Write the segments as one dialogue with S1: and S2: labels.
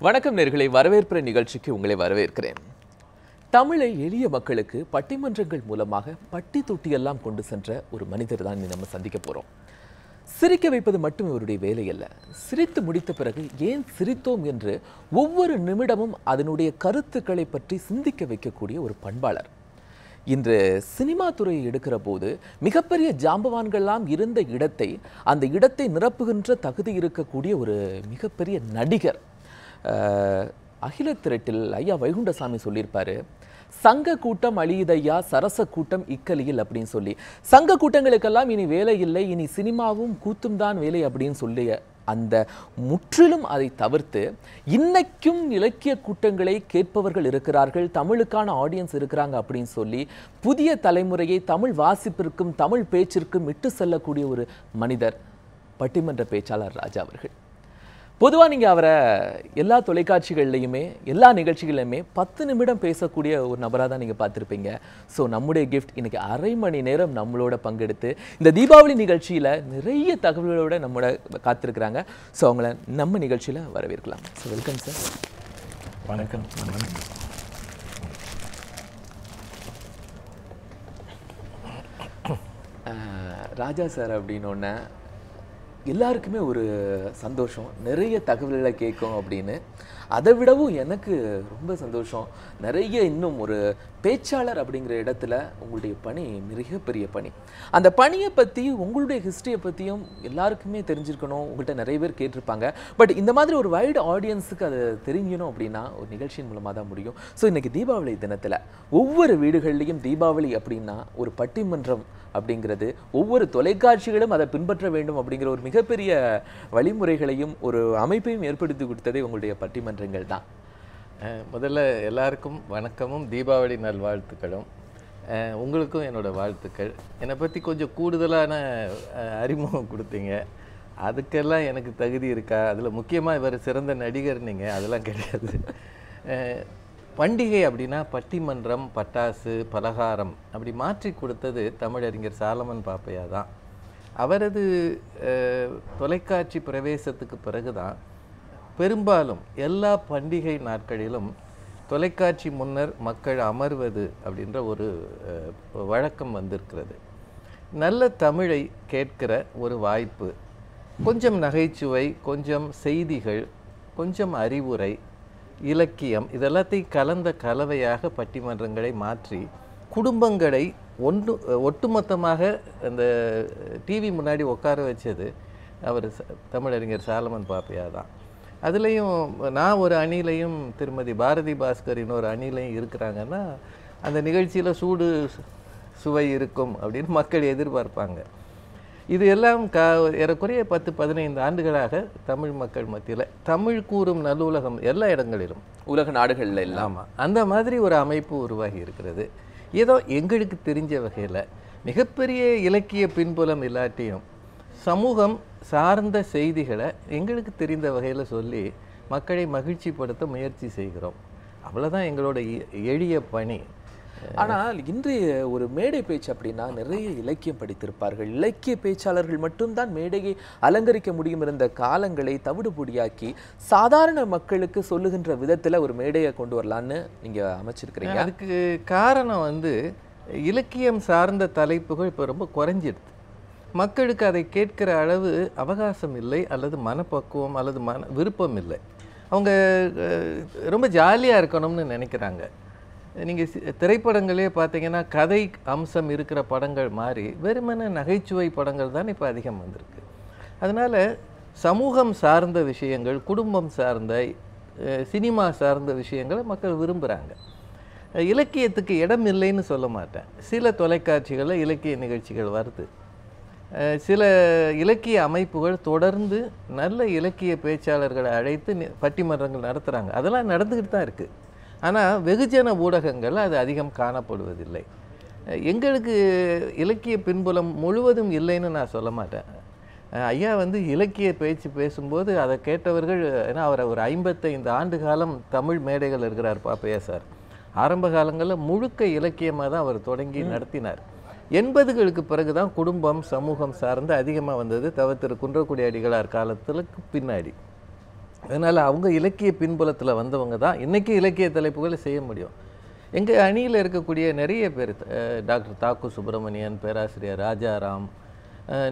S1: வணக்கம் நேர்களை வரவேற்புற நிகழ்ச்சிக்கு உங்களை வரவேற்கிறேன். தமிழை எளிய மக்களுக்கு பட்டிமன்றங்கள் மூலமாக பட்டி தொட்டியெல்லாம் கொண்டு சென்ற ஒரு மனிதர் தான் நம்ம சந்திக்க போறோம். சிரிக்க வைப்பது மட்டும் இவருடைய வேலை அல்ல. சிரித்து முடித்த பிறகு ஏன் சிரித்தோம் என்று ஒவ்வொரு நிமிடமும் அதனுடைய கருத்துக்களை பற்றி சிந்திக்க வைக்கக்கூடிய ஒரு பண்பாளர். இன்று சினிமா துறையை எடுக்கிற போது மிகப்பெரிய ஜாம்பவான்கள்லாம் இருந்த இடத்தை அந்த இடத்தை நிரப்புகின்ற தகுதி இருக்கக்கூடிய ஒரு மிகப்பெரிய நடிகர். அகில திரட்டில் ஐயா வைகுண்டசாமி சொல்லியிருப்பாரு சங்க கூட்டம் அழியுதையா சரச கூட்டம் இக்கலியில் அப்படின்னு சொல்லி. சங்க கூட்டங்களுக்கெல்லாம் இனி வேலை இல்லை இனி சினிமாவும் கூத்தும் தான் வேலை அப்படின்னு சொல்லிய அந்த முற்றிலும் அதை தவிர்த்து இன்னைக்கும் இலக்கிய கூட்டங்களை கேட்பவர்கள் இருக்கிறார்கள் தமிழுக்கான ஆடியன்ஸ் இருக்கிறாங்க அப்படின்னு சொல்லி புதிய தலைமுறையை தமிழ் வாசிப்பிற்கும் தமிழ் பேச்சிற்கும் இட்டு செல்லக்கூடிய ஒரு மனிதர் பட்டிமன்ற பேச்சாளர் ராஜா அவர்கள். பொதுவாக நீங்கள் அவரை எல்லா தொலைக்காட்சிகள்லையுமே எல்லா நிகழ்ச்சிகள்லையுமே பத்து நிமிடம் பேசக்கூடிய ஒரு நபராக தான் நீங்கள் பார்த்துருப்பீங்க. ஸோ நம்முடைய கிஃப்ட் இன்னைக்கு அரை மணி நேரம் நம்மளோட பங்கெடுத்து இந்த தீபாவளி நிகழ்ச்சியில் நிறைய தகவல்களோட நம்மளோட காத்திருக்கிறாங்க. ஸோ அவங்கள நம்ம நிகழ்ச்சியில் வரவேற்கலாம். ஸோ வெல்கம் சார்
S2: வணக்கம்.
S1: ராஜா சார் அப்படின்னோடனே எல்லாருக்குமே ஒரு சந்தோஷம். நிறைய தகவல்களை கேட்கும் அப்படின்னு. அதை விடவும் எனக்கு ரொம்ப சந்தோஷம். நிறைய இன்னும் ஒரு பேச்சாளர் அப்படிங்கிற இடத்துல உங்களுடைய பணி மிகப்பெரிய பணி. அந்த பணியை பற்றி உங்களுடைய ஹிஸ்ட்ரியை பற்றியும் எல்லாருக்குமே தெரிஞ்சிருக்கணும். உங்கள்கிட்ட நிறைய பேர் கேட்டிருப்பாங்க. பட் இந்த மாதிரி ஒரு வைடு ஆடியன்ஸுக்கு அது தெரிஞ்சணும் அப்படின்னா ஒரு நிகழ்ச்சியின் மூலமாக தான் முடியும். ஸோ இன்னைக்கு தீபாவளி தினத்தில் ஒவ்வொரு வீடுகள்லையும் தீபாவளி அப்படின்னா ஒரு பட்டிமன்றம் அப்படிங்கிறது ஒவ்வொரு தொலைக்காட்சிகளும் அதை பின்பற்ற வேண்டும் அப்படிங்கிற ஒரு மிகப்பெரிய வழிமுறைகளையும் ஒரு அமைப்பையும் ஏற்படுத்தி கொடுத்ததே உங்களுடைய பட்டிமன்றம். பட்டிமன்றங்கள் தான்
S2: முதல்ல எல்லாருக்கும் வணக்கமும் தீபாவளி நல்வாழ்த்துக்களும். உங்களுக்கும் என்னோடய வாழ்த்துக்கள். என்னை பற்றி கொஞ்சம் கூடுதலான அறிமுகம் கொடுத்தீங்க. அதுக்கெல்லாம் எனக்கு தகுதி இருக்கா? அதில் முக்கியமாக இவர் சிறந்த நடிகர் நீங்கள் அதெல்லாம் கிடையாது. பண்டிகை அப்படின்னா பட்டிமன்றம் பட்டாசு பலகாரம் அப்படி மாற்றி கொடுத்தது தமிழறிஞர் சாலமன் பாப்பையா தான் அவரது தொலைக்காட்சி பிரவேசத்துக்கு பிறகு தான் பெரும்பாலும் எல்லா பண்டிகை நாட்களிலும் தொலைக்காட்சி முன்னர் மக்கள் அமர்வது அப்படின்ற ஒரு வழக்கம் வந்திருக்கிறது. நல்ல தமிழை கேட்கிற ஒரு வாய்ப்பு கொஞ்சம் நகைச்சுவை கொஞ்சம் செய்திகள் கொஞ்சம் அறிவுரை இலக்கியம் இதெல்லாத்தையும் கலந்த கலவையாக பட்டிமன்றங்களை மாற்றி குடும்பங்களை ஒன்று ஒட்டுமொத்தமாக அந்த டிவி முன்னாடி உட்கார வச்சது அவர் ச- தமிழறிஞர் சாலமன் பாப்பையா தான் அதுலேயும் நான் ஒரு அணிலையும் திருமதி பாரதி பாஸ்கர் இன்னொரு அணிலையும் இருக்கிறாங்கன்னா அந்த நிகழ்ச்சியில் சூடு சுவை இருக்கும் அப்படின்னு மக்கள் எதிர்பார்ப்பாங்க. இது எல்லாம் க ஏறக்குறைய பத்து பதினைந்து ஆண்டுகளாக தமிழ் மக்கள் மத்தியில் தமிழ் கூறும் நல்லுலகம் எல்லா இடங்களிலும்.
S1: உலக நாடுகள்ல
S2: ஆமாம் அந்த மாதிரி ஒரு அமைப்பு உருவாகி இருக்கிறது. ஏதோ எங்களுக்கு தெரிஞ்ச வகையில் மிகப்பெரிய இலக்கிய பின்புலம் இல்லாட்டியும் சமூகம் சார்ந்த செய்திகளை எங்களுக்கு தெரிந்த வகையில் சொல்லி மக்களை மகிழ்ச்சிப்படுத்த முயற்சி செய்கிறோம். அவ்வளவுதான் எங்களோட எளிய பணி.
S1: ஆனால் இன்றைய ஒரு மேடை பேச்சு அப்படின்னா நிறைய இலக்கியம் படித்திருப்பார்கள். இலக்கிய பேச்சாளர்கள் மட்டும்தான் மேடையை அலங்கரிக்க முடியும் இருந்த காலங்களை தவிடுபொடியாக்கி சாதாரண மக்களுக்கு சொல்லுகின்ற விதத்துல ஒரு மேடையை கொண்டு வரலான்னு நீங்க அமைச்சிருக்கிறீங்க.
S2: அதுக்கு காரணம் வந்து இலக்கியம் சார்ந்த தலைப்புகள் இப்போ ரொம்ப குறைஞ்சிடுது. மக்களுக்கு அதை கேட்கிற அளவு அவகாசம் இல்லை அல்லது மனப்பக்குவம் அல்லது மன விருப்பம் இல்லை. அவங்க ரொம்ப ஜாலியாக இருக்கணும்னு நினைக்கிறாங்க. நீங்கள் திரைப்படங்களே பார்த்தீங்கன்னா கதை அம்சம் இருக்கிற படங்கள் மாதிரி வெறுமனே நகைச்சுவை படங்கள் தான் இப்போ அதிகம் வந்திருக்கு. அதனால் சமூகம் சார்ந்த விஷயங்கள் குடும்பம் சார்ந்த சினிமா சார்ந்த விஷயங்களை மக்கள் விரும்புகிறாங்க இலக்கியத்துக்கு இடம் இல்லைன்னு சொல்ல மாட்டேன். சில தொலைக்காட்சிகளில் இலக்கிய நிகழ்ச்சிகள் வருது. சில இலக்கிய அமைப்புகள் தொடர்ந்து நல்ல இலக்கிய பேச்சாளர்களை அழைத்து பட்டிமன்றங்கள் நடத்துகிறாங்க அதெல்லாம் நடந்துக்கிட்டு தான் இருக்குது ஆனால் வெகுஜன ஊடகங்கள் அது அதிகம் காணப்படுவதில்லை. எங்களுக்கு இலக்கிய பின்புலம் முழுவதும் இல்லைன்னு நான் சொல்ல மாட்டேன். ஐயா வந்து இலக்கிய பேச்சு பேசும்போது அதை கேட்டவர்கள் ஏன்னா அவர் ஒரு ஐம்பத்தைந்து ஆண்டு காலம் தமிழ் மேடைகள் இருக்கிறார் பாப்பையா சார். ஆரம்ப காலங்களில் முழுக்க இலக்கியமாக தான் அவர் தொடங்கி நடத்தினார். எண்பதுகளுக்கு பிறகு தான் குடும்பம் சமூகம் சார்ந்து அதிகமாக வந்தது. தவ திரு குன்றக்குடி அடிகளார் காலத்துக்கு பின்னாடி. அதனால் அவங்க இலக்கிய பின்புலத்தில் வந்தவங்க தான் இன்றைக்கி இலக்கிய தலைப்புகளை செய்ய முடியும். எங்கள் அணியில் இருக்கக்கூடிய நிறைய பேர் டாக்டர் தாக்கு சுப்பிரமணியன் பேராசிரியர் ராஜாராம்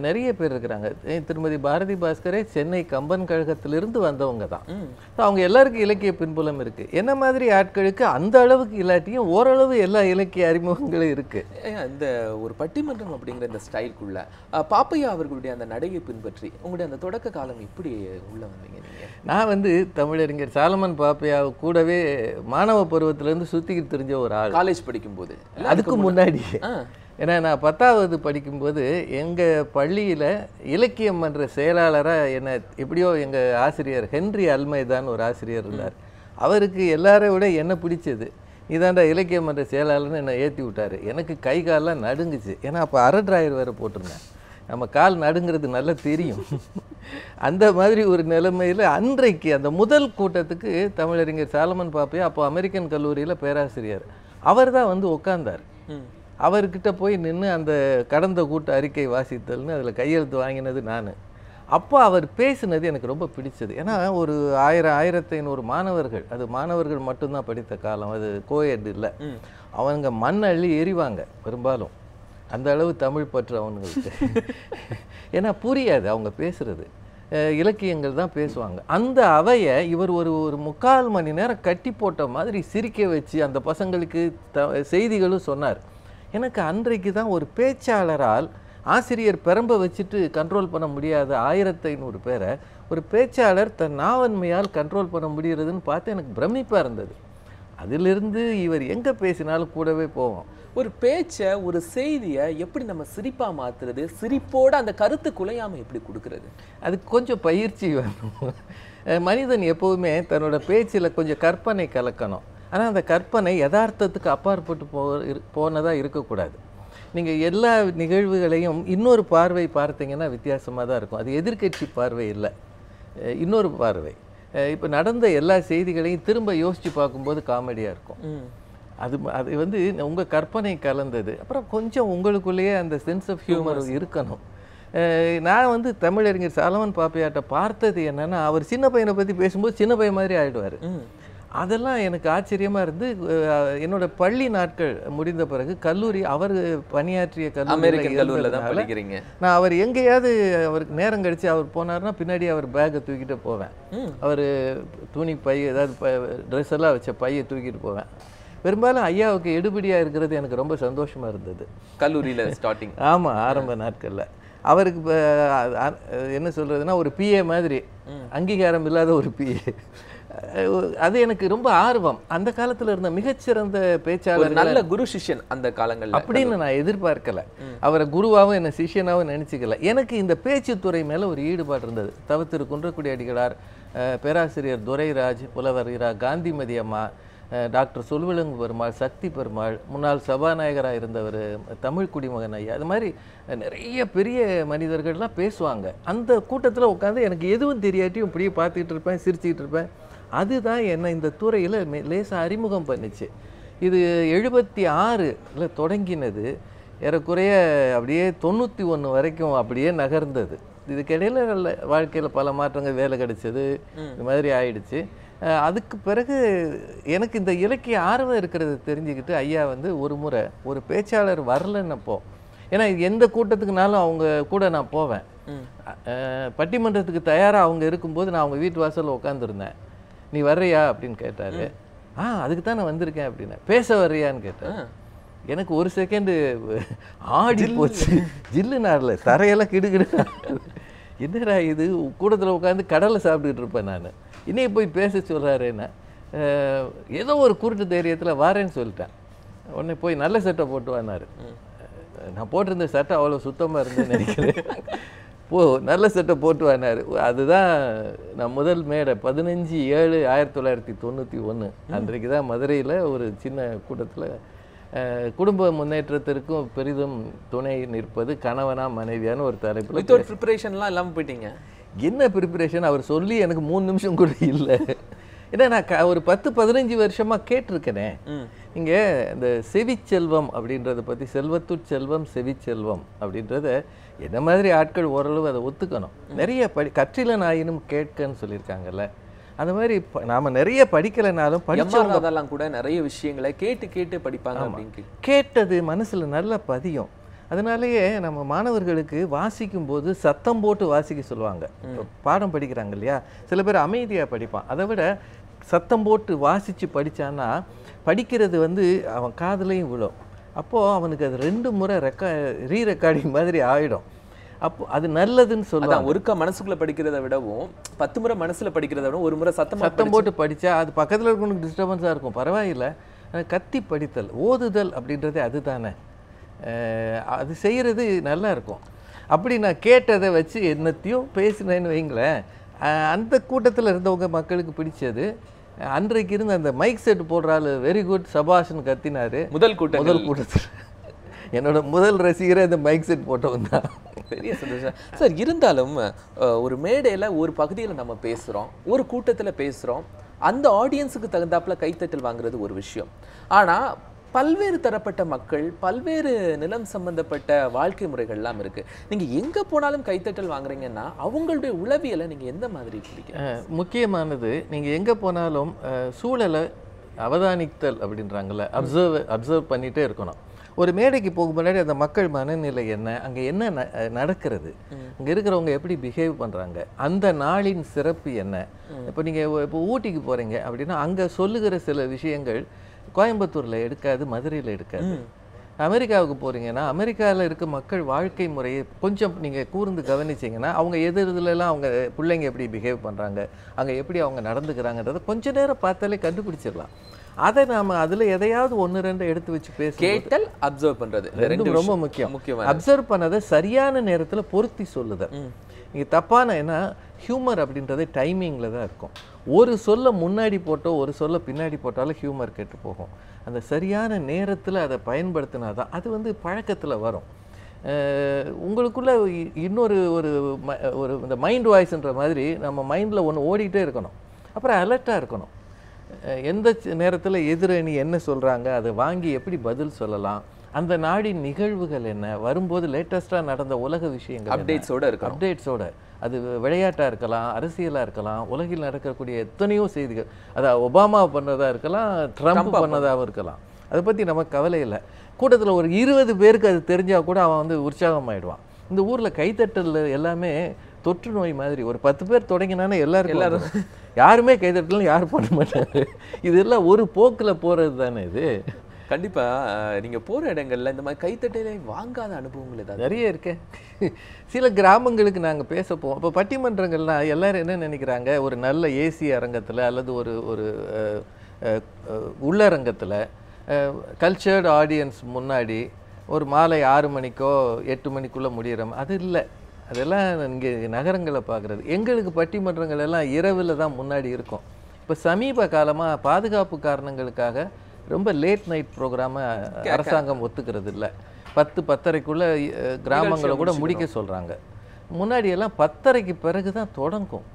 S2: நிறைய பேர் இருக்கிறாங்க. திருமதி பாரதி பாஸ்கரே சென்னை கம்பன் கழகத்திலிருந்து வந்தவங்க தான். So, அவங்க எல்லாருக்கும் இலக்கிய பின்புலம் இருக்குது என்ன மாதிரி ஆட்களுக்கு அந்த அளவுக்கு இல்லாட்டியும் ஓரளவு எல்லா இலக்கிய அறிமுகங்களும் இருக்குது
S1: இந்த ஒரு பட்டிமன்றம் அப்படிங்கிற இந்த ஸ்டைலுக்குள்ள அஹ், பாப்பையா அவர்களுடைய அந்த நடையை பின்பற்றி உங்களுடைய அந்த தொடக்க காலம் எப்படி உள்ள வந்தீங்க
S2: நான் வந்து தமிழறிஞர் சாலமன் பாப்பையா கூடவே மாணவ பருவத்திலேருந்து சுற்றிக்கிட்டு தெரிஞ்ச ஒரு ஆள்.
S1: காலேஜ் படிக்கும்போது.
S2: அதுக்கு முன்னாடி. ஏன்னா நான் பத்தாவது படிக்கும்போது எங்கள் பள்ளியில் இலக்கியம் மன்ற செயலாளராக என்னை எப்படியோ எங்கள் ஆசிரியர் ஹென்றி அல்மைதான் ஒரு ஆசிரியர் இருந்தார். அவருக்கு எல்லாரை விட என்ன பிடிச்சது? இதாண்டா இலக்கியம் மன்ற செயலாளர்னு என்னை ஏற்றி விட்டார். எனக்கு கை காலெலாம் நடுங்குச்சு. ஏன்னா அப்போ அரை டிராயர் வேறு போட்டிருந்தேன். நம்ம கால் நடுங்கிறது நல்லா தெரியும். அந்த மாதிரி ஒரு நிலைமையில் அன்றைக்கு அந்த முதல் கூட்டத்துக்கு தமிழறிஞர் சாலமன் பாப்பையா அப்போ அமெரிக்கன் கல்லூரியில் பேராசிரியர். அவர் தான் வந்து
S1: உட்காந்தார்
S2: அவர்கிட்ட போய் நின்று அந்த கடந்த கூட்ட அறிக்கை வாசித்தல்னு அதில் கையெழுத்து வாங்கினது நான். அப்போ அவர் பேசினது எனக்கு ரொம்ப பிடிச்சது. ஏன்னா ஒரு ஆயிரம் ஆயிரத்தி ஐநூறு மாணவர்கள் அது மாணவர்கள் மட்டும்தான் படித்த காலம் அது கோயட் இல்லை. அவங்க மண் அள்ளி எறிவாங்க பெரும்பாலும். அந்த அளவு தமிழ் பற்று அவங்களுக்கு. ஏன்னா புரியாது அவங்க பேசுறது. அஹ் இலக்கியங்கள் தான் பேசுவாங்க. அந்த அவையை இவர் ஒரு ஒரு முக்கால் மணி நேரம் கட்டி போட்ட மாதிரி சிரிக்க வச்சு அந்த பசங்களுக்கு த செய்திகளும் சொன்னார். எனக்கு அன்றைக்கு தான் ஒரு பேச்சாளரால் ஆசிரியர் பெரம்ப வச்சுட்டு கண்ட்ரோல் பண்ண முடியாத ஆயிரத்தி ஐநூறு பேரை ஒரு பேச்சாளர் தன் நாவன்மையால் கண்ட்ரோல் பண்ண முடியறதுன்னு பார்த்து எனக்கு பிரமிப்பாக இருந்தது. அதிலிருந்து இவர் எங்கே பேசினாலும் கூடவே போவோம்.
S1: ஒரு பேச்சை ஒரு செய்தியை எப்படி நம்ம சிரிப்பா மாத்துறது? சிரிப்போட அந்த கருத்து குலையாம எப்படி கொடுக்கறது?
S2: அதுக்கு கொஞ்சம் பயிற்சி வேணும். மனிதன் எப்போவுமே தன்னோட பேச்சில் கொஞ்சம் கற்பனை கலக்கணும். ஆனால் அந்த கற்பனை யதார்த்தத்துக்கு அப்பாற்பட்டு போ போனதாக இருக்கக்கூடாது. நீங்கள் எல்லா நிகழ்வுகளையும் இன்னொரு பார்வை பார்த்தீங்கன்னா வித்தியாசமாக தான் இருக்கும். அது எதிர்க்கட்சி பார்வை இல்லை. இன்னொரு பார்வை. இப்போ நடந்த எல்லா செய்திகளையும் திரும்ப யோசித்து பார்க்கும்போது காமெடியாக இருக்கும். அது அது வந்து உங்கள் கற்பனை கலந்தது. அப்புறம் கொஞ்சம் உங்களுக்குள்ளேயே அந்த சென்ஸ் ஆஃப் ஹியூமர் இருக்கணும். நான் வந்து தமிழறிஞர் சாலமன் பாப்பையாட்ட பார்த்தது என்னன்னா அவர் சின்ன பையனை பற்றி பேசும்போது சின்ன பையன் மாதிரி ஆயிடுவார்.
S1: ம்.
S2: அதெல்லாம் எனக்கு ஆச்சரியமா இருந்து என்னோட பள்ளி நாட்கள் முடிந்த பிறகு கல்லூரி அவர் பணியாற்றிய
S1: அமெரிக்கன் கல்லூரில தான்
S2: கல்லூரி
S1: படிக்கிறீங்க.
S2: நான் அவர் எங்கேயாவது அவருக்கு நேரம் கழிச்சு அவர் போனாருன்னா பின்னாடி அவர் பேக்கை தூக்கிட்டு போவேன். அவர் துணி பை ஏதாவது ட்ரெஸ் எல்லாம் வச்ச பையை தூக்கிட்டு போவேன். பெரும்பாலும் ஐயாவுக்கு எடுபடியாக இருக்கிறது எனக்கு ரொம்ப சந்தோஷமா இருந்தது.
S1: கல்லூரியில ஸ்டார்டிங்
S2: ஆமா ஆரம்ப நாட்கள்ல. அவருக்கு இப்ப, என்ன சொல்றதுன்னா ஒரு பிஏ மாதிரி. அங்கீகாரம் இல்லாத ஒரு பிஏ அது எனக்கு ரொம்ப ஆர்வம். அந்த காலத்துல இருந்த மிகச்சிறந்த பேச்சாளர்
S1: நல்ல குரு சிஷ்யன் அந்த காலங்கள்ல.
S2: அப்படின்னு நான் எதிர்பார்க்கல. அவரை குருவாகவும் என்ன சிஷ்யனாகவும் நினச்சிக்கல. எனக்கு இந்த பேச்சுத்துறை மேலே ஒரு ஈடுபாடு இருந்தது. தவத்திரு குன்றக்குடி அடிகளார் பேராசிரியர் துரைராஜ் புலவர் இரா காந்திமதி அம்மா டாக்டர் சொல்விலங்கு பெருமாள் சக்தி பெருமாள் முன்னாள் சபாநாயகராக இருந்தவர் தமிழ் குடிமகன் ஐயா. அது மாதிரி நிறைய பெரிய மனிதர்கள்லாம் பேசுவாங்க. அந்த கூட்டத்தில் உட்காந்து எனக்கு எதுவும் தெரியாட்டியும் இப்படியே பார்த்துக்கிட்டு இருப்பேன் சிரிச்சுக்கிட்டு இருப்பேன். அதுதான் என்னை இந்த துறையில் லேசாக அறிமுகம் பண்ணுச்சு. இது எழுபத்தி ஆறுல தொடங்கினது. ஏறக்குறைய அப்படியே தொண்ணூற்றி ஒன்று வரைக்கும் அப்படியே நகர்ந்தது. இதுக்கிடையில் நல்ல வாழ்க்கையில் பல மாற்றங்கள் வேலை கிடைச்சது. இந்த மாதிரி ஆயிடுச்சு. அதுக்கு பிறகு எனக்கு இந்த இலக்கிய ஆர்வம் இருக்கிறது தெரிஞ்சுக்கிட்டு ஐயா வந்து ஒரு முறை ஒரு பேச்சாளர் வரலன்னப்போ ஏன்னா எந்த கூட்டத்துக்குனாலும் அவங்க கூட நான் போவேன். பட்டிமன்றத்துக்கு தயாராக அவங்க இருக்கும்போது நான் அவங்க வீட்டு வாசலில் உட்காந்துருந்தேன் நீ வர்றியா? அப்படின்னு கேட்டாரு. ஆ அதுக்கு தான் நான் வந்திருக்கேன் அப்படின்னேன் பேச வர்றியான்னு கேட்டேன் எனக்கு ஒரு செகண்டு ஆடி போச்சு. ஜில்லு நாரில் தரையெல்லாம் கிடுகிடு. என்னடா இது? கூடத்தில் உட்காந்து கடலை சாப்பிட்டுக்கிட்டு இருப்பேன் நான். இன்னைக்கு போய் பேச சொல்கிறாருன்னு ஏதோ ஒரு குருட்டு தைரியத்தில் வாரேன்னு சொல்லிட்டேன். உடனே போய் நல்ல சட்டை போட்டு வந்தார் நான் போட்டிருந்த சட்டை அவ்வளோ சுத்தமாக இருந்தேன்னு நினைக்கிறேன். போ நல்ல சட்டை போட்டு வந்தார் அதுதான் நான் முதல் மேடை பதினஞ்சு ஏழு ஆயிரத்தி தொள்ளாயிரத்தி தொண்ணூற்றி ஒன்று அன்றைக்கு தான் மதுரையில் ஒரு சின்ன கூட்டத்தில் குடும்ப முன்னேற்றத்திற்கும் பெரிதும் துணை நிற்பது கணவனா மனைவியான்னு ஒரு தலைப்பில்
S1: வித்தவுட் ப்ரிப்பரேஷன்லாம் இல்லாம போயிட்டீங்க?
S2: என்ன ப்ரிப்பரேஷன் அவர் சொல்லி எனக்கு மூணு நிமிஷம் கூட இல்லை. ஏன்னா நான் ஒரு பத்து பதினஞ்சு வருஷமா கேட்டிருக்கேனே. இங்கே இந்த செவிச்செல்வம் அப்படின்றத பற்றி செல்வத்துட் செல்வம் செவிச்செல்வம் அப்படின்றத என்ன மாதிரி ஆட்கள் ஓரளவு அதை ஒத்துக்கணும். நிறைய படி கற்றிலன் ஆயினும் கேட்கன்னு சொல்லியிருக்காங்கல்ல. அந்த மாதிரி நாம நிறைய படிக்கலைனாலும்
S1: எம்
S2: படிச்சவங்க
S1: அதெல்லாம் கூட நிறைய விஷயங்களை கேட்டு கேட்டு படிப்பாங்க.
S2: கேட்டது மனசுல நல்லா பதியும். அதனாலேயே நம்ம மாணவர்களுக்கு வாசிக்கும் போது சத்தம் போட்டு வாசிக்க சொல்லுவாங்க. பாடம் படிக்கிறாங்க இல்லையா? சில பேர் அமைதியா படிப்பான். அதை விட சத்தம் போட்டு வாசிச்சு படிச்சான்னா படிக்கிறது வந்து அவன் காதுலயும் விழும். அப்போ அவனுக்கு அது ரெண்டு முறை ரெக்கா ரீ ரெக்கார்டிங் மாதிரி ஆயிடும். அப்போ அது நல்லதுன்னு
S1: அதான் ஒருக்கா மனசுக்குள்ள படிக்கிறதை விடவும் பத்து முறை மனசுல படிக்கிறதை விட ஒரு முறை சத்தமா
S2: சத்தம் போட்டு படிச்சா அது பக்கத்துல இருக்கவனுக்கு டிஸ்டர்பன்ஸாக இருக்கும். பரவாயில்லை. கத்தி படித்தல் ஓதுதல் அப்படின்றதே அதுதானே. அஹ் அது செய்கிறது நல்லா இருக்கும். அப்படி நான் கேட்டதை வச்சு என்னத்தையும் பேசினேன்னு வைங்களேன். அந்த கூட்டத்தில் இருந்தவங்க மக்களுக்கு பிடிச்சது. அன்றைக்கு இருந்த அந்த மைக் செட் போடுற ஆளு வெரி குட் சபாஷ்னு கத்தினாரு.
S1: முதல் கூட்டம்
S2: முதல் கூட்டத்தில். என்னோட முதல் ரசிகரே அந்த மைக் செட் போட்டவன் தான்.
S1: பெரிய சந்தோஷம். சார் இருந்தாலும் ஒரு மேடையில ஒரு பகுதியில நம்ம பேசுறோம் ஒரு கூட்டத்துல பேசுறோம் அந்த ஆடியன்ஸுக்கு தகுந்தாப்புல கைத்தட்டல் வாங்குறது ஒரு விஷயம். ஆனா பல்வேறு தரப்பட்ட மக்கள் பல்வேறு நிலம் சம்பந்தப்பட்ட வாழ்க்கை முறைகள்லாம் இருக்கு. நீங்க எங்க போனாலும் கைத்தட்டல் வாங்குறீங்கன்னா அவங்களுடைய உளவியலை நீங்க எந்த மாதிரி பிடிக்க
S2: முக்கியமானது நீங்கள் எங்கே போனாலும் சூழலை அவதானித்தல் அப்படின்றாங்கல்ல. அப்சர்வ் அப்சர்வ் பண்ணிகிட்டே இருக்கணும். ஒரு மேடைக்கு போகும் முன்னாடி அந்த மக்கள் மனநிலை என்ன அங்கே என்ன நடக்கிறது அங்கே இருக்கிறவங்க எப்படி பிஹேவ் பண்ணுறாங்க அந்த நாளின் சிறப்பு என்ன? இப்போ நீங்கள் இப்போ ஊட்டிக்கு போகிறீங்க அப்படின்னா அங்கே சொல்லுகிற சில விஷயங்கள் கோயம்புத்தூரில் எடுக்காது மதுரையில் எடுக்காது. அமெரிக்காவுக்கு போறீங்கன்னா அமெரிக்காவில் இருக்க மக்கள் வாழ்க்கை முறையை கொஞ்சம் நீங்கள் கூர்ந்து கவனிச்சீங்கன்னா அவங்க எது எதுலலாம் அவங்க பிள்ளைங்க எப்படி பிஹேவ் பண்ணுறாங்க அங்கே எப்படி அவங்க நடந்துக்கிறாங்கன்றதை கொஞ்ச நேரம் பார்த்தாலே கண்டுபிடிச்சிடலாம். அதை நாம் அதில் எதையாவது ஒன்று ரெண்டு எடுத்து வச்சு பேச
S1: கேட்டல் அப்சர்வ் பண்றது.
S2: ரெண்டும் ரொம்ப முக்கியம்.
S1: முக்கியமான
S2: அப்சர்வ் பண்ணதை சரியான நேரத்தில் பொருத்தி சொல்லுதல். இங்கே தப்பான ஏன்னா ஹியூமர் அப்படின்றது டைமிங்கில் தான் இருக்கும். ஒரு சொல்ல முன்னாடி போட்டோ ஒரு சொல்ல பின்னாடி போட்டாலும் ஹியூமர் கெட்டு போகும். அந்த சரியான நேரத்தில் அதை பயன்படுத்தினா தான் அது வந்து பழக்கத்தில் வரும். உங்களுக்குள்ளே உங்களுக்குள்ள இ- இன்னொரு ஒரு ம- ஒரு இந்த மைண்ட் வாய்ஸ்ன்ற மாதிரி நம்ம மைண்டில் ஒன்று ஓடிட்டே இருக்கணும். அப்புறம் அலர்ட்டாக இருக்கணும். எந்த நேரத்தில் எதிரணி என்ன சொல்கிறாங்க அதை வாங்கி எப்படி பதில் சொல்லலாம்? அந்த நாடின் நிகழ்வுகள் என்ன? வரும்போது லேட்டஸ்ட்டாக நடந்த உலக விஷயங்கள்?
S1: அப்டேட்ஸோட இருக்கணும்
S2: அப்டேட்ஸோட அது விளையாட்டாக இருக்கலாம் அரசியலாக இருக்கலாம் உலகில் நடக்கக்கூடிய எத்தனையோ செய்திகள். அதாவது ஒபாமா பண்ணதா இருக்கலாம் ட்ரம்ப் பண்ணதாகவும் இருக்கலாம். அதை பற்றி நமக்கு கவலை இல்லை. கூட்டத்தில் ஒரு இருபது பேருக்கு அது தெரிஞ்சா கூட அவன் வந்து உற்சாகமாயிடுவான். இந்த ஊரில் கைத்தட்டல் எல்லாமே தொற்று நோய் மாதிரி. ஒரு பத்து பேர் தொடங்கினானே எல்லாருக்கும் எல்லாரும். யாருமே கைத்தட்டலும் யாரும் பண்ண மாட்டாங்க. இதெல்லாம் ஒரு போக்கில் போகிறது தானே இது?
S1: கண்டிப்பா நீங்கள் நீங்க போற இடங்கள்ல இந்த மாதிரி கைத்தட்டலை வாங்காத அனுபவங்கள் ஏதாவது
S2: நிறைய இருக்கு. சில கிராமங்களுக்கு நாங்கள் பேச போவோம் இப்போ பட்டிமன்றங்கள்லாம் எல்லாரும் என்ன நினைக்கிறாங்க? ஒரு நல்ல ஏசி அரங்கத்தில் அல்லது ஒரு ஒரு உள்ளரங்கத்தில் கல்ச்சர்டு ஆடியன்ஸ் முன்னாடி ஒரு மாலை ஆறு மணிக்கோ எட்டு மணிக்குள்ளே முடிகிற அது இல்லை. அதெல்லாம் இங்கே நகரங்களை பார்க்குறது எங்களுக்கு பட்டிமன்றங்கள் எல்லாம் இரவில் தான் முன்னாடி இருக்கும். இப்போ சமீப காலமாக பாதுகாப்பு காரணங்களுக்காக ரொம்ப லேட் நைட் ப்ரோக்ராமை அரசாங்கம் ஒத்துக்கிறது இல்லை பத்து பத்தரைக்குள்ளே கிராமங்களை கூட முடிக்க சொல்கிறாங்க முன்னாடி எல்லாம் பத்தரைக்கு பிறகு தான் தொடங்கும்.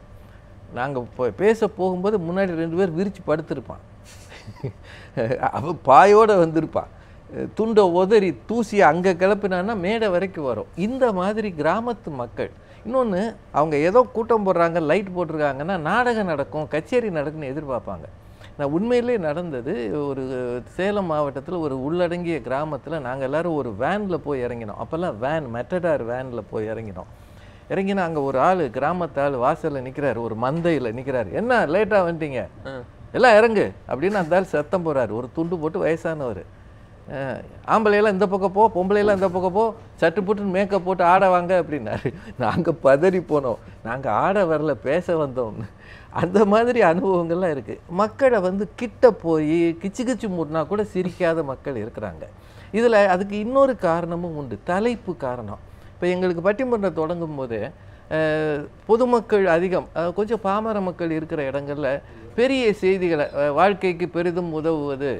S2: நாங்கள் இப்போ பேச போகும்போது முன்னாடி ரெண்டு பேர் விரிச்சு படுத்திருப்பான். அவன் பாயோட வந்திருப்பான். துண்டை உதறி தூசியை அங்கே கிளப்பினான்னா மேடை வரைக்கும் வரும். இந்த மாதிரி கிராமத்து மக்கள் இன்னொன்று அவங்க ஏதோ கூட்டம் போடுறாங்க லைட் போட்டிருக்காங்கன்னா நாடகம் நடக்கும் கச்சேரி நடக்குன்னு எதிர்பார்ப்பாங்க. நான் உண்மையிலே நடந்தது ஒரு சேலம் மாவட்டத்தில் ஒரு உள்ளடங்கிய கிராமத்தில் நாங்கள் எல்லாரும் ஒரு வேனில் போய் இறங்கினோம். அப்போல்லாம் வேன் மெட்டடார் வேனில் போய் இறங்கினோம். இறங்கினா அங்கே ஒரு ஆள் கிராமத்து ஆள் வாசலில் நிற்கிறாரு ஒரு மந்தையில் நிற்கிறாரு என்ன லேட்டாக வந்துட்டீங்க எல்லாம் இறங்கு அப்படின்னு அந்த ஆள் சத்தம் போறாரு ஒரு துண்டு போட்டு வயசானவர். ஆம்பளையெல்லாம் இந்த பக்கம் போ பொம்பளையெல்லாம் இந்த பக்கம் போ சட்டு புட்டுன்னு மேக்கப் போட்டு ஆட வாங்க அப்படின்னாரு. நாங்கள் பதறி போனோம். நாங்கள் ஆட வரல பேச வந்தோம் அந்த மாதிரி அனுபவங்கள்லாம் இருக்குது மக்களை வந்து கிட்ட போய் கிச்சு கிச்சு மூட்டினா கூட சிரிக்காத மக்கள் இருக்கிறாங்க. இதில் அதுக்கு இன்னொரு காரணமும் உண்டு. தலைப்பு காரணம். இப்போ எங்களுக்கு பட்டிமன்றம் தொடங்கும் போது பொதுமக்கள் அதிகம் கொஞ்சம் பாமர மக்கள் இருக்கிற இடங்கள்ல பெரிய செய்திகளை வாழ்க்கைக்கு பெரிதும் உதவுவது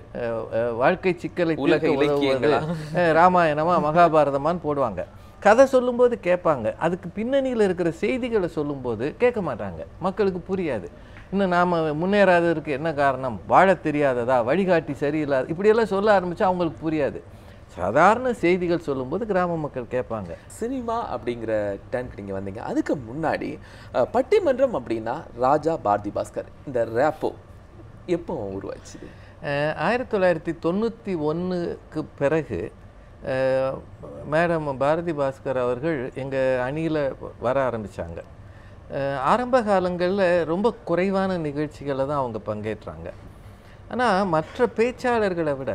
S2: வாழ்க்கை சிக்கலை உதவுவது
S1: இலக்கியங்களா?
S2: அஹ், ராமாயணமா மகாபாரதமான்னு போடுவாங்க. கதை சொல்லும்போது கேட்பாங்க. அதுக்கு பின்னணியில் இருக்கிற செய்திகளை சொல்லும்போது கேட்க மாட்டாங்க. மக்களுக்கு புரியாது. இன்னும் நாம் முன்னேறாததற்கு என்ன காரணம்? வாழத் தெரியாததா? வழிகாட்டி சரியில்லாத இப்படியெல்லாம் சொல்ல ஆரம்பிச்சா அவங்களுக்கு புரியாது. சாதாரண செய்திகள் சொல்லும்போது கிராம மக்கள் கேட்பாங்க.
S1: சினிமா அப்படிங்கிற டேனுக்கு நீங்கள் வந்தீங்க. அதுக்கு முன்னாடி பட்டிமன்றம் அப்படின்னா ராஜா பாரதி பாஸ்கர். இந்த ரேப்போ எப்போ உருவாச்சுது
S2: அஹ் ஆயிரத்தி தொள்ளாயிரத்தி தொண்ணூற்றி ஒன்றுக்கு பிறகு மேடம் பாரதி பாஸ்கர் அவர்கள் எங்கள் அணியில் வர ஆரம்பித்தாங்க ஆரம்ப காலங்களில் ரொம்ப குறைவான நிகழ்ச்சிகளை தான் அவங்க பங்கேற்றாங்க. ஆனால் மற்ற பேச்சாளர்களை விட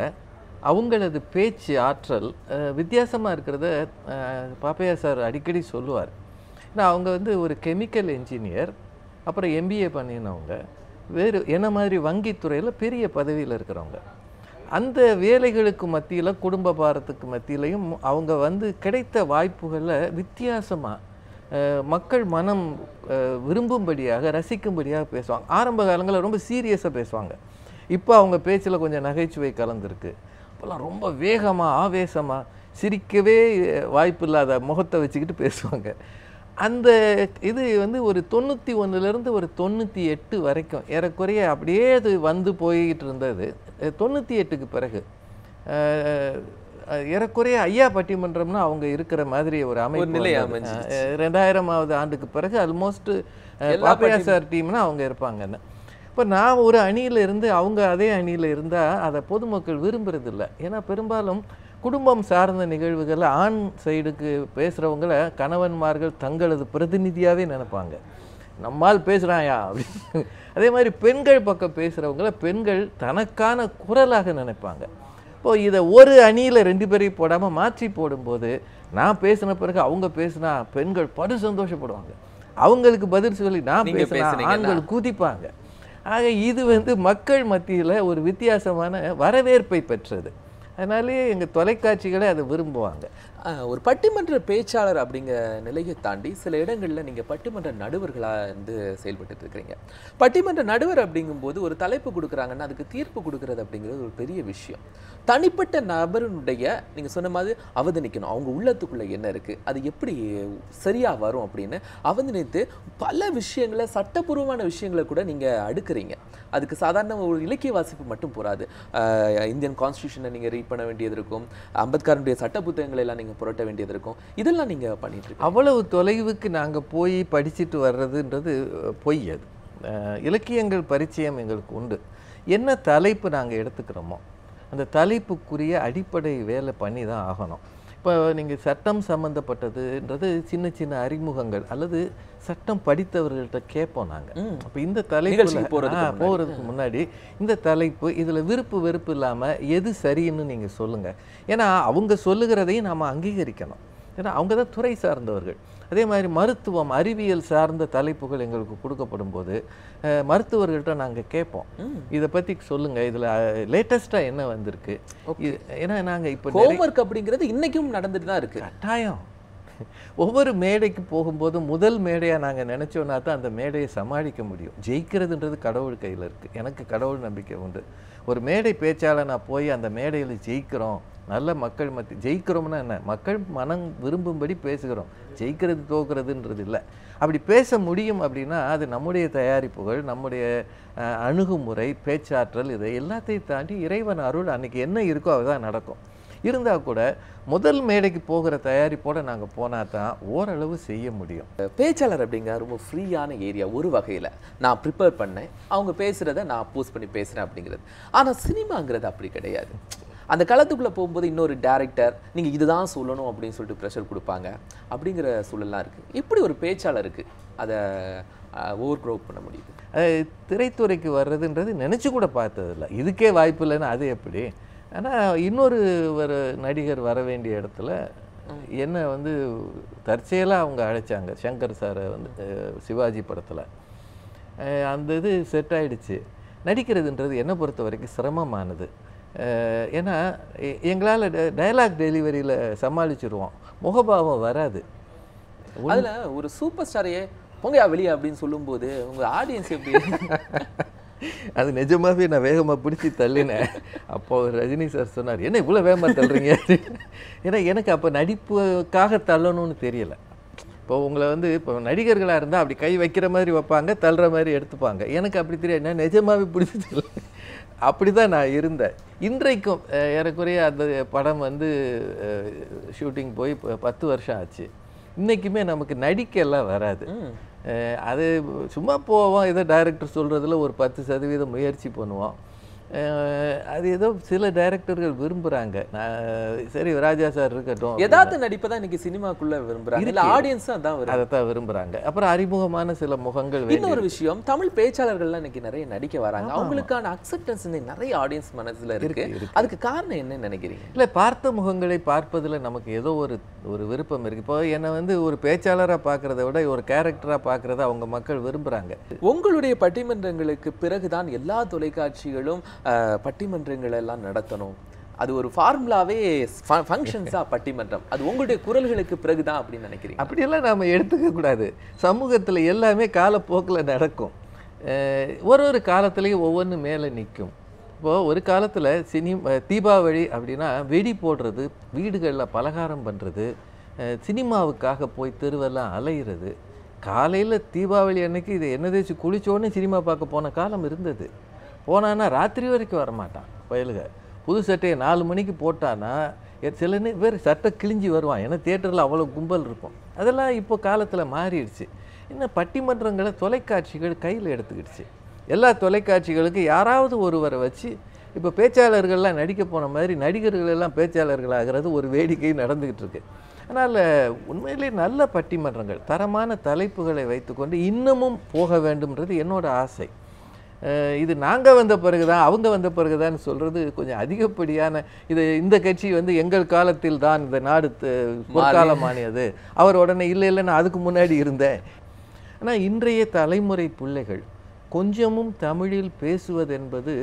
S2: அவங்களது பேச்சு ஆற்றல் வித்தியாசமாக இருக்கிறத பாப்பையா சார் அடிக்கடி சொல்லுவார். ஏன்னா அவங்க வந்து ஒரு கெமிக்கல் என்ஜினியர் அப்புறம் எம்பிஏ பண்ணினவங்க வேறு என்ன மாதிரி வங்கித்துறையில் பெரிய பதவியில் இருக்கிறவங்க. அந்த வேலைகளுக்கு மத்தியில் குடும்ப பாரத்துக்கு மத்தியிலையும் அவங்க வந்து கிடைத்த வாய்ப்புகளை வித்தியாசமாக மக்கள் மனம் விரும்பும்படியாக ரசிக்கும்படியாக பேசுவாங்க. ஆரம்ப காலங்களில் ரொம்ப சீரியஸாக பேசுவாங்க. இப்போ அவங்க பேச்சில் கொஞ்சம் நகைச்சுவை கலந்துருக்கு. அப்போல்லாம் ரொம்ப வேகமாக ஆவேசமாக சிரிக்கவே வாய்ப்பு வாய்ப்பில்லாத முகத்தை வச்சுக்கிட்டு பேசுவாங்க. அந்த இது வந்து ஒரு தொண்ணூற்றி ஒன்றுலேருந்து ஒரு தொண்ணூற்றி எட்டு வரைக்கும் ஏறக்குறைய அப்படியே அது வந்து போய்கிட்டு இருந்தது தொண்ணூற்றி எட்டுக்கு பிறகு ஏறக்குறைய ஐயா பட்டிமன்றம்னா அவங்க இருக்கிற மாதிரி ஒரு அமைப்பு
S1: நிலை
S2: ரெண்டாயிரமாவது ஆண்டுக்கு பிறகு ஆல்மோஸ்ட் பாப்பையா சார் டீம்னா அவங்க இருப்பாங்கன்னு இப்போ நான் ஒரு அணியில் இருந்து அவங்க அதே அணியில் இருந்தால் அதை பொதுமக்கள் விரும்புறதில்ல. ஏன்னா பெரும்பாலும் குடும்பம் சார்ந்த நிகழ்வுகளை ஆண் சைடுக்கு பேசுகிறவங்கள கணவன்மார்கள் தங்களது பிரதிநிதியாகவே நினைப்பாங்க. நம்மால் பேசுகிறாயா அப்படின்னு அதே மாதிரி பெண்கள் பக்கம் பேசுகிறவங்கள பெண்கள் தனக்கான குரலாக நினைப்பாங்க. இப்போ இதை ஒரு அணியில் ரெண்டு பேரையும் போடாமல் மாற்றி போடும்போது நான் பேசின பிறகு அவங்க பேசினா பெண்கள் படு சந்தோஷப்படுவாங்க. அவங்களுக்கு பதில் சொல்லி நான்
S1: நீங்க
S2: பேசினா
S1: பேசுனீங்கன்னா?
S2: ஆண்கள் குதிப்பாங்க. ஆக இது வந்து மக்கள் மத்தியில் ஒரு வித்தியாசமான வரவேற்பை பெற்றது. அதனாலேயே எங்கள் தொலைக்காட்சிகளை அதை விரும்புவாங்க.
S1: ஒரு பட்டிமன்ற பேச்சாளர் அப்படிங்கிற நிலையை தாண்டி சில இடங்களில் நீங்கள் பட்டிமன்ற நடுவர்களாக இருந்து செயல்பட்டு இருக்கிறீங்க. பட்டிமன்ற நடுவர் அப்படிங்கும்போது ஒரு தலைப்பு கொடுக்குறாங்கன்னா அதுக்கு தீர்ப்பு கொடுக்குறது அப்படிங்கிறது ஒரு பெரிய விஷயம். தனிப்பட்ட நபருடைய நீங்கள் சொன்ன மாதிரி அவதனிக்கணும். அவங்க உள்ளத்துக்குள்ளே என்ன இருக்குது அது எப்படி சரியாக வரும் அப்படின்னு அவதனித்து பல விஷயங்களை சட்டப்பூர்வமான விஷயங்களை கூட நீங்கள் அடுக்குறீங்க. அதுக்கு சாதாரண ஒரு இலக்கிய வாசிப்பு மட்டும் போராது இந்தியன் கான்ஸ்டியூஷனை நீங்கள் ரீட் பண்ண வேண்டியது இருக்கும். அம்பேத்கருடைய சட்ட புத்தகங்களை எல்லாம் நீங்கள் புரட்ட வேண்டியது இருக்கும். இதெல்லாம் நீங்கள் பண்ணிட்டு
S2: அவ்வளவு தொலைவுக்கு நாங்கள் போய் படிச்சுட்டு வர்றதுன்றது பொய் அது. அஹ், இலக்கியங்கள் பரிச்சயம் எங்களுக்கு உண்டு. என்ன தலைப்பு நாங்கள் எடுத்துக்கிறோமோ அந்த தலைப்புக்குரிய அடிப்படை வேலை பண்ணி தான் ஆகணும். இப்போ நீங்கள் சட்டம் சம்மந்தப்பட்டதுன்றது சின்ன சின்ன அறிமுகங்கள் அல்லது சட்டம் படித்தவர்கள்ட்ட கேட்போம் நாங்கள். அப்போ இந்த தலைப்பு
S1: நிகழ்ச்சிக்கு போறதுக்கு முன்னாடி.
S2: போகிறதுக்கு முன்னாடி இந்த தலைப்பு இதில் விருப்பு வெறுப்பு இல்லாமல் எது சரின்னு நீங்கள் சொல்லுங்கள் ஏன்னா அவங்க சொல்லுகிறதையும் நாம் அங்கீகரிக்கணும் ஏன்னா அவங்க தான் துறை சார்ந்தவர்கள் அதே மாதிரி மருத்துவம் அறிவியல் சார்ந்த தலைப்புகள் எங்களுக்கு கொடுக்கப்படும் போது மருத்துவர்கள்ட்ட நாங்கள் கேட்போம். இதை பற்றி சொல்லுங்கள் இதில் லேட்டஸ்ட்டாக என்ன வந்திருக்கு? ஏன்னா நாங்கள் இப்போ
S1: ஹோம்ஒர்க் அப்படிங்கிறது இன்னைக்கும் நடந்துட்டு தான் இருக்கு.
S2: கட்டாயம். ஒவ்வொரு மேடைக்கு போகும்போது முதல் மேடையாக நாங்கள் நினச்சோன்னா தான் அந்த மேடையை சமாளிக்க முடியும். ஜெயிக்கிறதுன்றது கடவுள் கையில் இருக்குது எனக்கு கடவுள் நம்பிக்கை உண்டு. ஒரு மேடை பேச்சாளர் நான் போய் அந்த மேடையில் ஜெயிக்கிறோம். நல்ல மக்கள் மத்தி ஜெயிக்கிறோம்னா என்ன? மக்கள் மனம் விரும்பும்படி பேசுகிறோம். ஜெயிக்கிறது தோக்குறதுன்றது இல்லை. அப்படி பேச முடியும் அப்படின்னா அது நம்முடைய தயாரிப்புகள் நம்முடைய அணுகுமுறை பேச்சாற்றல் இதை எல்லாத்தையும் தாண்டி இறைவன் அருள் அன்னைக்கு என்ன இருக்கோ அதுதான் நடக்கும். இருந்தால் கூட முதல் மேடைக்கு போகிற தயாரிப்போடு நாங்கள் போனால் தான் ஓரளவு செய்ய முடியும்.
S1: பேச்சாளர் அப்படிங்கிற ரொம்ப ஃப்ரீயான ஏரியா ஒரு வகையில். நான் ப்ரிப்பேர் பண்ணேன். அவங்க பேசுகிறத நான் போஸ்ட் பண்ணி பேசுகிறேன் அப்படிங்கிறது. ஆனால் சினிமாங்கிறது அப்படி கிடையாது. அந்த களத்துக்குள்ளே போகும்போது இன்னொரு டேரக்டர் நீங்கள் இதுதான் சொல்லணும் அப்படின்னு சொல்லிட்டு ப்ரெஷர் கொடுப்பாங்க. அப்படிங்கிற சூழல்லாம் இருக்குது எப்படி ஒரு பேச்சாளருக்கு அதை ஓவர் க்ரோ பண்ண முடியுது?
S2: திரைத்துறைக்கு வர்றதுன்றது நினச்சி கூட பார்த்ததில்ல. இதுக்கே வாய்ப்பு இல்லைன்னா அது எப்படி? ஆனால் இன்னொரு ஒரு நடிகர் வர வேண்டிய இடத்துல என்ன வந்து தற்செயலாக அவங்க அழைச்சாங்க. சங்கர் சாரை வந்து சிவாஜி படத்தில். அந்த இது செட் ஆயிடுச்சு. நடிக்கிறதுன்றது என்னை பொறுத்த வரைக்கும் சிரமமானது. ஏன்னா எங்களால் டயலாக் டெலிவரியில் சமாளிச்சிருவோம். முகபாவம் வராது.
S1: அதுல ஒரு சூப்பர் ஸ்டாரையே போங்கயா வெளியே அப்படின்னு சொல்லும்போது உங்க ஆடியன்ஸ் எப்படி?
S2: அது நிஜமாவே நான் வேகமாக பிடிச்சி தள்ளினேன். அப்போ ரஜினி சார் சொன்னார் என்ன இவ்வளோ வேகமாக தள்ளுறீங்க? ஏன்னா எனக்கு அப்போ நடிப்புக்காக தள்ளணும்னு தெரியல. இப்போ உங்களை வந்து இப்போ நடிகர்களாக இருந்தால் அப்படி கை வைக்கிற மாதிரி வைப்பாங்க தள்ளுற மாதிரி எடுத்துப்பாங்க. எனக்கு அப்படி தெரியாது. நான் நிஜமாவே பிடிச்சது அப்படி தான் நான் இருந்தேன். இன்றைக்கும் ஏறக்குறைய அந்த படம் வந்து ஷூட்டிங் போய் பத்து வருஷம் ஆச்சு. இன்றைக்குமே நமக்கு நடிக்கெல்லாம் வராது. அது சும்மா போவோம் ஏதோ டைரக்டர் சொல்கிறதுல ஒரு பத்து சதவீதம் முயற்சி பண்ணுவோம். அது ஏதோ சில டைரக்டர்கள் விரும்புகிறாங்க நான் சரி ராஜா சார் இருக்கட்டும்.
S1: யதார்த்த நடிப்பை தான் இன்னைக்கு சினிமாக்குள்ள விரும்புறாங்க. இல்ல ஆடியன்ஸ் அதான் விரும்புறாங்க
S2: அதை தான் விரும்புகிறாங்க அப்புறம் அறிமுகமான சில முகங்கள்
S1: இன்னொரு விஷயம் தமிழ் பேச்சாளர்கள்லாம் இன்னைக்கு நிறைய நடிக்க வராங்க. அவங்களுக்கான அக்செப்டன்ஸ் நிறைய ஆடியன்ஸ் மனசுல இருக்கு. அதுக்கு காரணம் என்னன்னு நினைக்கிறீங்க?
S2: இல்லை பார்த்த முகங்களை பார்ப்பதில் நமக்கு ஏதோ ஒரு ஒரு விருப்பம் இருக்குது இப்போ என்னை வந்து ஒரு பேச்சாளராக பார்க்குறத விட ஒரு கேரக்டராக பார்க்குறத அவங்க மக்கள் விரும்புகிறாங்க
S1: உங்களுடைய பட்டிமன்றங்களுக்கு பிறகுதான் எல்லா தொலைக்காட்சிகளும் பட்டிமன்றங்கள் எல்லாம் நடத்தணும். அது ஒரு ஃபார்முலாவே ஃபங்க்ஷன்ஸா பட்டிமன்றம். அது உங்களுடைய குரல்களுக்கு பிறகுதான் அப்படின்னு நினைக்கிறீங்க
S2: அப்படியெல்லாம் நாம் எடுத்துக்க கூடாது. சமூகத்தில் எல்லாமே காலப்போக்கில் நடக்கும். ஒரு ஒரு காலத்துலேயும் ஒவ்வொன்று மேலே நிற்கும் இப்போது ஒரு காலத்தில் சினிமா தீபாவளி அப்படின்னா வெடி போடுறது வீடுகளில் பலகாரம் பண்ணுறது சினிமாவுக்காக போய் தெருவெல்லாம் அலையிறது. காலையில் தீபாவளி அன்னைக்கு இது என்ன தேய்ச்சி குளிச்சோடனே சினிமா பார்க்க போன காலம் இருந்தது. போனான்னா ராத்திரி வரைக்கும் வரமாட்டான் பயலுக புது சட்டையை நாலு மணிக்கு போட்டான்னா சில பேர் சட்டை கிழிஞ்சி வருவான். ஏன்னா தேட்டரில் அவ்வளோ கும்பல் இருக்கும். அதெல்லாம் இப்போ காலத்தில் மாறிடுச்சு. இன்னும் பட்டிமன்றங்களை தொலைக்காட்சிகள் கையில் எடுத்துக்கிடுச்சு. எல்லா தொலைக்காட்சிகளுக்கு யாராவது ஒருவரை வச்சு இப்போ பேச்சாளர்கள்லாம் நடிக்க போன மாதிரி நடிகர்கள் எல்லாம் பேச்சாளர்களாகிறது ஒரு வேடிக்கை நடந்துக்கிட்டு இருக்கு. அதனால் உண்மையிலே நல்ல பட்டிமன்றங்கள் தரமான தலைப்புகளை வைத்துக்கொண்டு இன்னமும் போக வேண்டும்ன்றது என்னோட ஆசை. இது நாங்கள் வந்த பிறகு தான் அவங்க வந்த பிறகு தான் சொல்கிறது கொஞ்சம் அதிகப்படியான இது இந்த கட்சி வந்து எங்கள் காலத்தில் தான் இந்த நாடு பொற்காலமானியது அவர் உடனே இல்லை இல்லை நான் அதுக்கு முன்னாடி இருந்தேன். ஆனால் இன்றைய தலைமுறை பிள்ளைகள் கொஞ்சமும் தமிழில் பேசுவது என்பது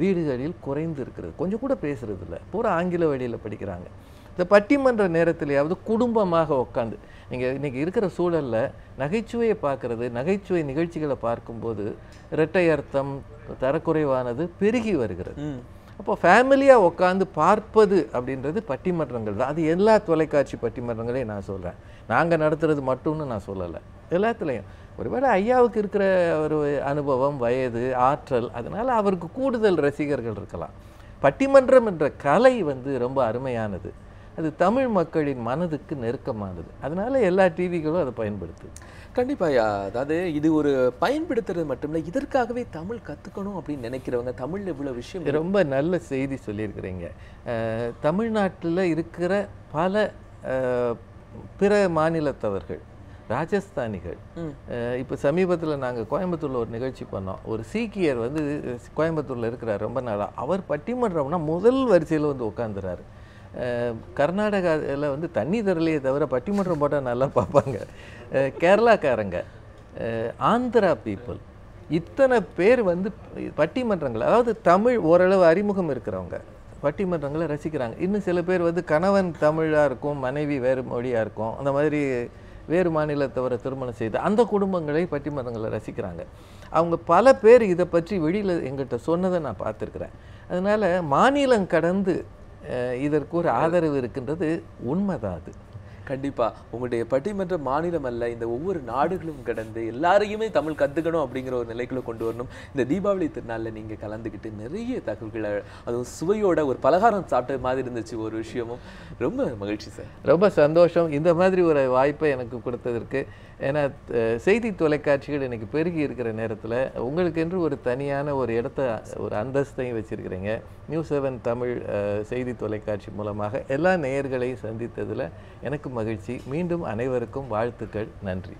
S2: வீடுகளில் குறைந்து இருக்கிறது கொஞ்சம் கூட பேசுறது இல்ல பூரா ஆங்கில வழியில் படிக்கிறாங்க. இந்த பட்டிமன்ற நேரத்திலேயாவது குடும்பமாக உட்காந்து நீங்கள் இன்னைக்கு இருக்கிற சூழல்ல நகைச்சுவையை பார்க்கறது நகைச்சுவை நிகழ்ச்சிகளை பார்க்கும்போது இரட்டை அர்த்தம் தரக்குறைவானது பெருகி வருகிறது. அப்போ ஃபேமிலியாக உட்காந்து பார்ப்பது அப்படின்றது பட்டிமன்றங்கள் தான். அது எல்லா தொலைக்காட்சி பட்டிமன்றங்களையும் நான் சொல்கிறேன் நாங்கள் நடத்துறது மட்டும்னு நான் சொல்லலை. எல்லாத்துலேயும். ஒருவேளை ஐயாவுக்கு இருக்கிற ஒரு அனுபவம் வயது ஆற்றல் அதனால் அவருக்கு கூடுதல் ரசிகர்கள் இருக்கலாம். பட்டிமன்றம் என்ற கலை வந்து ரொம்ப அருமையானது. அது தமிழ் மக்களின் மனதுக்கு நெருக்கமானது. அதனால எல்லா டிவிகளும் அதை பயன்படுத்துது.
S1: கண்டிப்பாயா அதாவது இது ஒரு பயன்படுத்துறது மட்டும் இல்ல இதற்காகவே தமிழ் கத்துக்கணும் அப்படின்னு நினைக்கிறவங்க தமிழ்ல இவ்வளவு விஷயம்
S2: ரொம்ப நல்ல செய்தி சொல்லியிருக்கிறீங்க. தமிழ்நாட்டில் இருக்கிற பல பிற மாநிலத்தவர்கள் ராஜஸ்தானிகள் இப்போ சமீபத்தில் நாங்கள் கோயம்புத்தூரில் ஒரு நிகழ்ச்சி பண்ணோம். ஒரு சீக்கியர் வந்து கோயம்புத்தூரில் இருக்கிறார் ரொம்ப நாளாக அவர் பட்டிமன்றம்னா முதல் வரிசையில் வந்து உட்காந்துறாரு கர்நாடகாவில் வந்து தண்ணி தரலையே தவிர பட்டிமன்றம் போட்டால் நல்லா பார்ப்பாங்க. கேரளாக்காரங்க ஆந்திரா பீப்புள் இத்தனை பேர் வந்து பட்டிமன்றங்கள் அதாவது தமிழ் ஓரளவு அறிமுகம் இருக்கிறவங்க பட்டிமன்றங்களை ரசிக்கிறாங்க. இன்னும் சில பேர் வந்து கணவன் தமிழாக இருக்கும் மனைவி வேறு மொழியாக இருக்கும் அந்த மாதிரி வேறு மாநிலத்தவரை திருமணம் செய்து அந்த குடும்பங்களை பட்டிமன்றங்களை ரசிக்கிறாங்க. அவங்க பல பேர் இதை பற்றி வெளியில் எங்கிட்ட சொன்னதை நான் பார்த்துருக்குறேன். அதனால் மாநிலம் கடந்து இதற்கு ஒரு ஆதரவு இருக்கின்றது உண்மைதான் அது
S1: கண்டிப்பா. உங்களுடைய பட்டிமன்ற மாநிலம் அல்ல இந்த ஒவ்வொரு நாடுகளும் கடந்து எல்லாரையுமே தமிழ் கத்துக்கணும் அப்படிங்கிற ஒரு நிலைக்குள்ள கொண்டு வரணும். இந்த தீபாவளி திருநாள்ல நீங்க கலந்துக்கிட்டு நிறைய தகவல்களை அதுவும் சுவையோட ஒரு பலகாரம் சாப்பிட்ட மாதிரி இருந்துச்சு ஒரு விஷயமும். ரொம்ப மகிழ்ச்சி சார்.
S2: ரொம்ப சந்தோஷம். இந்த மாதிரி ஒரு வாய்ப்பை எனக்கு கொடுத்ததற்கு ஏன்னா செய்தி தொலைக்காட்சிகள் இன்றைக்கி பெருகி இருக்கிற நேரத்தில் உங்களுக்கென்று ஒரு தனியான ஒரு இடத்த ஒரு அந்தஸ்தையும் வச்சுருக்கிறீங்க. நியூஸ் செவன் தமிழ் செய்தி தொலைக்காட்சி மூலமாக எல்லா நேயர்களையும் சந்தித்ததில் எனக்கு மகிழ்ச்சி. மீண்டும் அனைவருக்கும் வாழ்த்துக்கள். நன்றி.